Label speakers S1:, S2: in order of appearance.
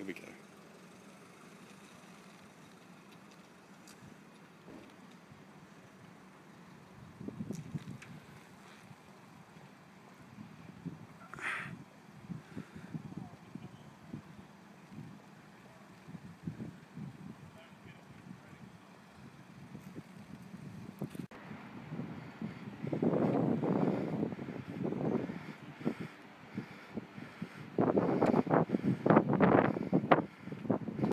S1: Here we go.